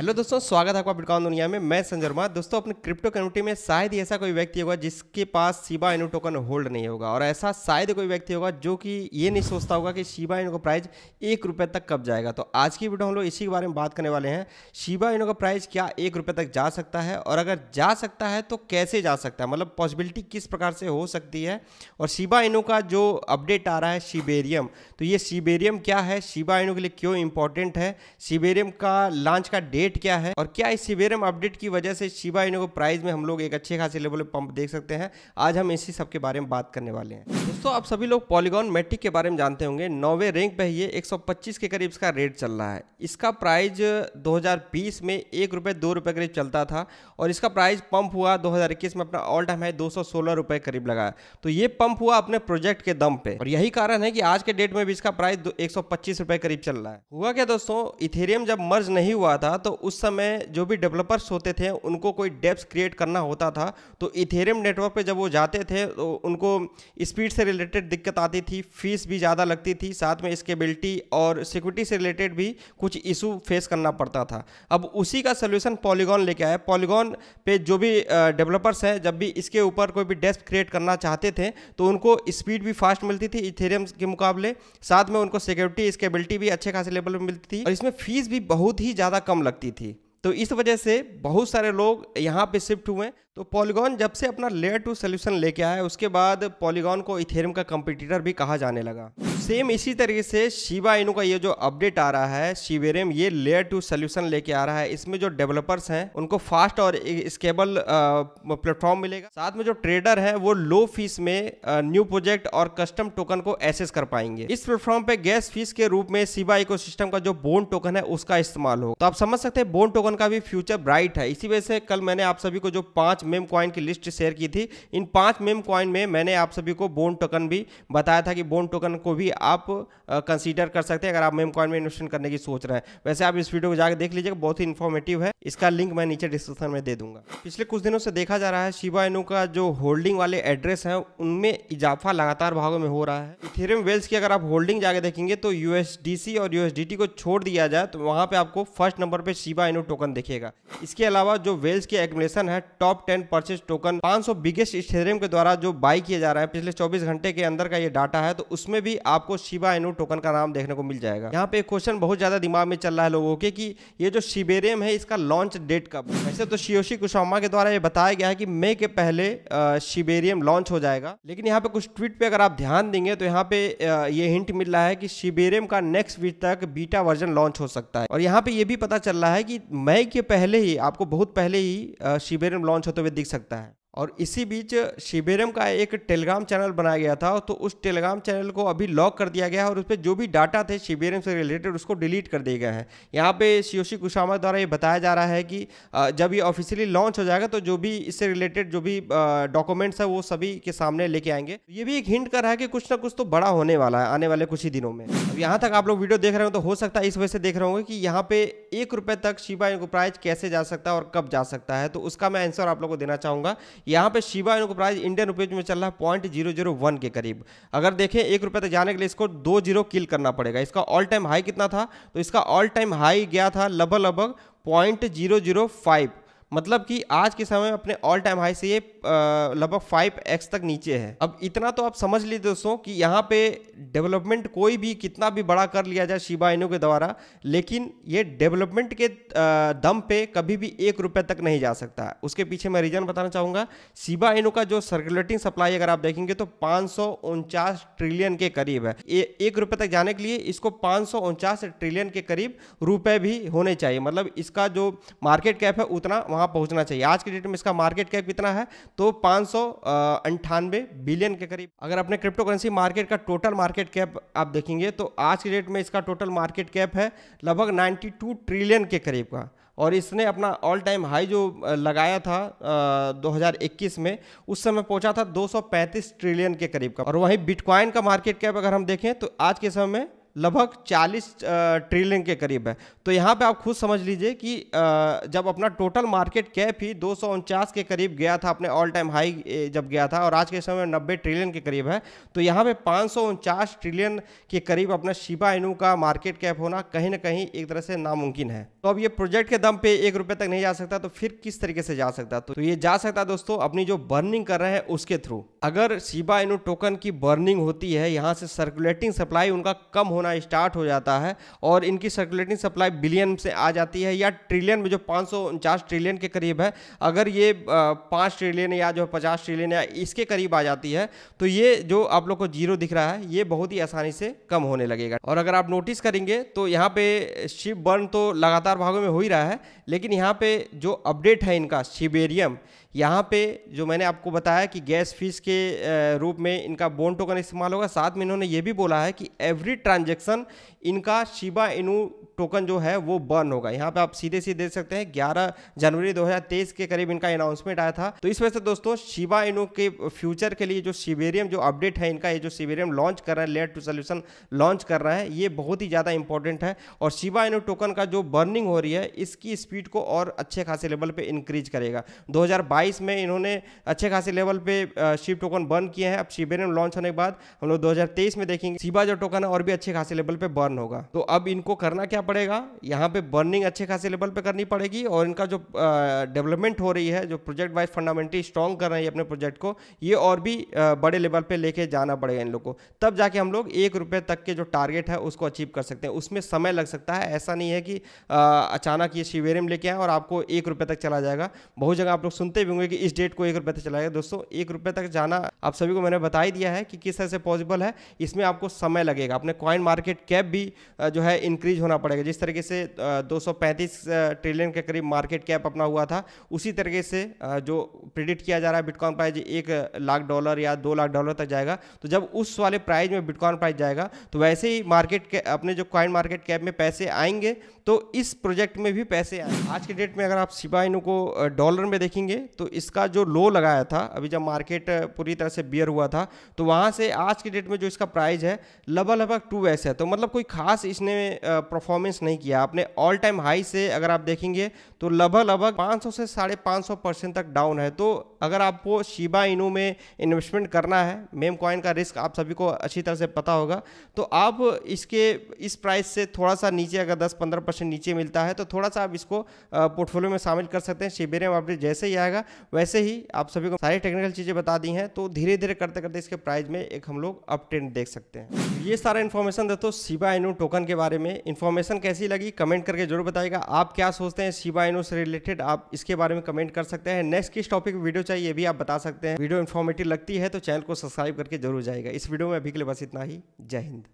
Hello दोस्तों, स्वागत है आपका बिटकॉइन दुनिया में। मैं संजय वर्मा। दोस्तों, अपने क्रिप्टो कम्युनिटी में शायद ही ऐसा कोई व्यक्ति होगा जिसके पास शिबा इनू टोकन होल्ड नहीं होगा। और ऐसा शायद कोई व्यक्ति होगा जो कि ये नहीं सोचता होगा कि शिबा इनू का प्राइस एक रुपये तक कब जाएगा। तो आज की वीडियो हम लोग इसी के बारे में बात करने वाले हैं। शिबा इनू का प्राइस क्या एक रुपये तक जा सकता है? और अगर जा सकता है तो कैसे जा सकता है? मतलब पॉसिबिलिटी किस प्रकार से हो सकती है? और शिबा इनू का जो अपडेट आ रहा है शिबेरियम तो ये शिबेरियम क्या है? शिबा इनू के लिए क्यों इंपॉर्टेंट है? शिबेरियम का लॉन्च का डेट क्या है और क्या इस सिवेरम अपडेट की वजह से शिबा इनो को प्राइस में हम लोग एक अच्छे खासे लेवल पंप देख सकते हैं। आज हम इसी सब के बारे में बात करने वाले हैं। दोस्तों, आप सभी लोग पॉलीगॉन मेट्रिक के बारे में जानते होंगे। नौवे रैंक पे ये 125 के करीब इसका रेट चल रहा है। इसका प्राइस 2020 में एक रुपये दो रुपये करीब चलता था और इसका प्राइस पंप हुआ 2021 में अपना ऑल टाइम है दो सौ रुपये करीब लगा तो ये पंप हुआ अपने प्रोजेक्ट के दम पे। और यही कारण है कि आज के डेट में भी इसका प्राइस एक करीब चल रहा है। हुआ क्या दोस्तों? इथेरियम जब मर्ज नहीं हुआ था तो उस समय जो भी डेवलपर्स होते थे, उनको कोई डेप्स क्रिएट करना होता था। तो इथेरियम नेटवर्क पे जब वो जाते थे तो उनको स्पीड से रिलेटेड दिक्कत आती थी फ़ीस भी ज़्यादा लगती थी, साथ में स्केबिलिटी और सिक्योरिटी से रिलेटेड भी कुछ इशू फेस करना पड़ता था। अब उसी का सोल्यूशन पॉलीगॉन लेके आया। पॉलीगॉन पे जो भी डेवलपर्स हैं, जब भी इसके ऊपर कोई भी डेस्क क्रिएट करना चाहते थे तो उनको स्पीड भी फास्ट मिलती थी इथेरियम के मुकाबले। साथ में उनको सिक्योरिटी स्केबिलिटी भी अच्छे खासे लेवल में मिलती थी और इसमें फ़ीस भी बहुत ही ज़्यादा कम लगती थी। तो इस वजह से बहुत सारे लोग यहाँ पे शिफ्ट हुए तो पॉलीगॉन जब से अपना लेयर टू सोल्यूशन लेके आया उसके बाद पॉलीगॉन को इथेरियम का कंपटीटर भी कहा जाने लगा। सेम इसी तरीके से शिवा इनू का ये जो अपडेट आ रहा है शिवेरियम ये लेयर टू सोल्यूशन लेके आ रहा है। इसमें जो डेवलपर्स हैं, उनको फास्ट और स्केबल प्लेटफॉर्म मिलेगा। साथ में जो ट्रेडर है, वो लो फ़ीस में न्यू प्रोजेक्ट और कस्टम टोकन को एसेस कर पाएँगे। इस प्लेटफॉर्म पे गैस फ़ीस के रूप में शिवा इको का जो बोन टोकन है, उसका इस्तेमाल हो तो आप समझ सकते हैं, बोन टोकन का भी फ्यूचर ब्राइट है। इसी वजह से कल मैंने आप सभी को जो पाँच मेम कॉइन की लिस्ट शेयर की थी, इन पाँच मेम कॉइन में मैंने आप सभी को बोन टोकन भी बताया था कि बोन टोकन को भी आप कंसीडर कर सकते हैं अगर आप मेम कॉइन में इन्वेस्टमेंट करने की सोच रहे हैं। वैसे आप इस वीडियो को जाकर देख लीजिएगा, बहुत ही इन्फॉर्मेटिव है। इसका लिंक मैं नीचे डिस्क्रिप्शन में दे दूँगा। पिछले कुछ दिनों से देखा जा रहा है शिवा इनू का जो होल्डिंग वाले एड्रेस है, उनमें इजाफा लगातार भागों में हो रहा है। इथेरियम वेल्स की अगर आप होल्डिंग जाके देखेंगे तो यूएसडीसी और यूएसडीटी को छोड़ दिया जाए तो वहाँ पे आपको फ़र्स्ट नंबर पर शिवा इनू टोकन दिखेगा इसके अलावा जो वेल्स की एकुमुलेशन है top ten purchase token 500 biggest Ethereum के द्वारा जो बाई किया जा रहा है, पिछले 24 घंटे के अंदर का ये डाटा है तो उसमें भी आपको शिवा इनू टोकन का नाम देखने को मिल जाएगा। यहाँ पे एक क्वेश्चन बहुत ज़्यादा दिमाग में चल रहा है लोगों के कि ये जो शिबेरियम है, इसका लॉन्च डेट कब वैसे तो शियोशी कुशामा के द्वारा ये बताया गया है कि मई के पहले शिबेरियम लॉन्च हो जाएगा। लेकिन यहाँ पे कुछ ट्वीट पे अगर आप ध्यान देंगे तो यहाँ पे ये हिंट मिल रहा है कि शिबेरियम का नेक्स्ट वीक तक बीटा वर्जन लॉन्च हो सकता है। और यहाँ पे ये भी पता चल रहा है कि मई के पहले ही, आपको बहुत पहले ही शिबेरियम लॉन्च होते हुए दिख सकता है। और इसी बीच शिबेरम का एक टेलीग्राम चैनल बनाया गया था तो उस टेलीग्राम चैनल को अभी लॉक कर दिया गया है और उस पर जो भी डाटा थे शिबेरम से रिलेटेड उसको डिलीट कर दिए गए हैं। यहाँ पे शियोशी कुशामा द्वारा ये बताया जा रहा है कि जब ये ऑफिशियली लॉन्च हो जाएगा तो जो भी इससे रिलेटेड जो भी डॉक्यूमेंट्स है वो सभी के सामने लेके आएँगे। ये भी एक हिंट कर रहा है कि कुछ ना कुछ तो बड़ा होने वाला है, आने वाले कुछ ही दिनों में। अब यहाँ तक आप लोग वीडियो देख रहे हो तो हो सकता है इस वजह से देख रहे होंगे कि यहाँ पे एक रुपये तक शिबा प्राइस कैसे जा सकता है और कब जा सकता है तो उसका मैं आंसर आप लोग को देना चाहूँगा। यहाँ पे शिवा इनको प्राइस इंडियन रुपीज़ में चल रहा है पॉइंट ज़ीरो ज़ीरो वन के करीब। अगर देखें, एक रुपये तक जाने के लिए इसको दो ज़ीरो किल करना पड़ेगा। इसका ऑल टाइम हाई कितना था? तो इसका ऑल टाइम हाई गया था लगभग लगभग पॉइंट ज़ीरो ज़ीरो फाइव मतलब कि आज के समय में अपने ऑल टाइम हाई से ये लगभग फाइव एक्स तक नीचे है। अब इतना तो आप समझ लीजिए दोस्तों कि यहाँ पे डेवलपमेंट कोई भी कितना भी बड़ा कर लिया जाए शिबा इनो के द्वारा, लेकिन ये डेवलपमेंट के दम पे कभी भी एक रुपये तक नहीं जा सकता। है उसके पीछे मैं रीजन बताना चाहूँगा शिबा इनो का जो सर्कुलेटिंग सप्लाई अगर आप देखेंगे तो पाँच ट्रिलियन के करीब है। एक रुपये तक जाने के लिए इसको पाँच ट्रिलियन के करीब रुपए भी होने चाहिए। मतलब इसका जो मार्केट कैप है उतना पहुँचना चाहिए। आज के डेट में इसका मार्केट कैप कितना है? तो पाँच बिलियन के करीब। अगर अपने क्रिप्टो करेंसी मार्केट का टोटल मार्केट कैप आप देखेंगे तो आज के डेट में इसका टोटल मार्केट कैप है लगभग 92 ट्रिलियन के करीब का। और इसने अपना ऑल टाइम हाई जो लगाया था आ, 2021 में उस समय पहुँचा था 235 ट्रिलियन के करीब का। और वहीं बिटकॉइन का मार्केट कैप अगर हम देखें तो आज के समय में लगभग 40 ट्रिलियन के करीब है। तो यहाँ पे आप खुद समझ लीजिए कि जब अपना टोटल मार्केट कैप ही दो सौ उनचास के करीब गया था, अपने ऑल टाइम हाई जब गया था, और आज के समय नब्बे ट्रिलियन के करीब है तो यहाँ पे पाँच ट्रिलियन के करीब अपना शिबा इनू का मार्केट कैप होना कहीं ना कहीं एक तरह से नामुमकिन है। तो अब ये प्रोजेक्ट के दम पे एक रुपये तक नहीं जा सकता तो फिर किस तरीके से जा सकता? तो ये जा सकता दोस्तों अपनी जो बर्निंग कर रहे हैं उसके थ्रू अगर शिबा इनू टोकन की बर्निंग होती है, यहाँ से सर्कुलेटिंग सप्लाई उनका कम होना स्टार्ट हो जाता है और इनकी सर्कुलेटिंग सप्लाई बिलियन से आ जाती है या ट्रिलियन में जो पाँच ट्रिलियन के करीब है, अगर ये पाँच ट्रिलियन या जो पचास ट्रिलियन या इसके करीब आ जाती है तो ये जो आप लोग को ज़ीरो दिख रहा है, ये बहुत ही आसानी से कम होने लगेगा। और अगर आप नोटिस करेंगे तो यहाँ पे शिप बर्न तो लगातार भागों में हो ही रहा है, लेकिन यहाँ पे जो अपडेट है इनका शिबेरियम यहाँ पे जो मैंने आपको बताया कि गैस फ़ीस के रूप में इनका बोन टोकन इस्तेमाल होगा, साथ में इन्होंने ये भी बोला है कि एवरी ट्रांजेक्शन इनका शिबा इनू टोकन जो है वो बर्न होगा। यहाँ पे आप सीधे सीधे देख सकते हैं 11 जनवरी 2023 के करीब इनका अनाउंसमेंट आया था। तो इस वजह से दोस्तों शिबा इनू के फ्यूचर के लिए जो सिवेरियम जो अपडेट है इनका, ये जो सिवेरियम लॉन्च कर रहा है लेयर टू सोल्यूशन लॉन्च कर रहा है, ये बहुत ही ज़्यादा इंपॉर्टेंट है और शिबा इनू टोकन का जो बर्निंग हो रही है, इसकी स्पीड को और अच्छे खासे लेवल पर इंक्रीज करेगा। दो में इन्होंने अच्छे खासे लेवल पे शिप टोकन बर्न किए हैं। अब शिबेरियम लॉन्च होने के बाद हम लोग 2023 में देखेंगे। शिबा जो टोकन है, और भी अच्छे खासे लेवल पे बर्न होगा। तो अब इनको करना क्या पड़ेगा? यहाँ पे बर्निंग अच्छे खासे लेवल पे करनी पड़ेगी, और इनका जो डेवलपमेंट हो रही है, जो प्रोजेक्ट वाइज फंडामेंटली स्ट्रॉन्ग कर रहे हैं अपने प्रोजेक्ट को, ये और भी बड़े लेवल पे लेके जाना पड़ेगा इन लोग को। तब जाके हम लोग एक रुपये तक के जो टारगेट है, उसको अचीव कर सकते हैं। उसमें समय लग सकता है। ऐसा नहीं है कि अचानक ये शिवेरियम लेके आए और आपको एक रुपये तक चला जाएगा। बहुत जगह आप लोग सुनते भी होंगे कि इस डेट को एक रुपये तक चला जाएगा दोस्तों, एक रुपये तक जाना आप सभी को मैंने बता ही दिया है कि किस तरह से पॉसिबल है। इसमें आपको समय लगेगा। अपने कॉइन मार्केट कैप भी जो है इंक्रीज होना पड़ेगा। जिस तरीके से 235 ट्रिलियन के करीब मार्केट कैप अपना हुआ था, उसी तरीके से जो प्रिडिक्ट किया जा रहा है बिटकॉइन प्राइस एक लाख डॉलर या दो लाख डॉलर तक जाएगा। तो जब उस वाले प्राइज में बिटकॉइन प्राइस जाएगा तो वैसे ही मार्केट के अपने जो कॉइन मार्केट कैप में पैसे आएँगे तो इस प्रोजेक्ट में भी पैसे आए आज के डेट में अगर आप सिपाइनों को डॉलर में देखेंगे तो इसका जो लो लगाया था, अभी जब मार्केट पूरी तरह से बियर हुआ था तो वहाँ से आज के डेट में जो इसका प्राइस है लगभग लगभग टू एस है। तो मतलब कोई खास इसने परफॉर्मेंस नहीं किया। अपने ऑल टाइम हाई से अगर आप देखेंगे तो लगभग लगभग 500 से साढ़े पाँच परसेंट तक डाउन है। तो अगर आपको शिबा इनू में इन्वेस्टमेंट करना है मेम कॉइन का रिस्क आप सभी को अच्छी तरह से पता होगा तो आप इसके, इस प्राइस से थोड़ा सा नीचे अगर 10-15 परसेंट नीचे मिलता है तो थोड़ा सा आप इसको पोर्टफोलियो में शामिल कर सकते हैं। शिबेरियम अपडेट जैसे ही आएगा वैसे ही आप सभी को सारी टेक्निकल चीज़ें बता दी हैं तो धीरे धीरे करते करते इसके प्राइस में एक हम लोग अप ट्रेंड देख सकते हैं। ये सारा इन्फॉर्मेशन दोस्तों शिबा इनू टोकन के बारे में। इन्फॉर्मेशन कैसी लगी? कमेंट करके ज़रूर बताएगा आप क्या सोचते हैं शिबा इनू से रिलेटेड आप इसके बारे में कमेंट कर सकते हैं। नेक्स्ट किस टॉपिक वीडियो चाहिए, ये भी आप बता सकते हैं। वीडियो इन्फॉर्मेटिव लगती है तो चैनल को सब्सक्राइब करके ज़रूर जाएगा इस वीडियो में अभी के लिए बस इतना ही। जय हिंद।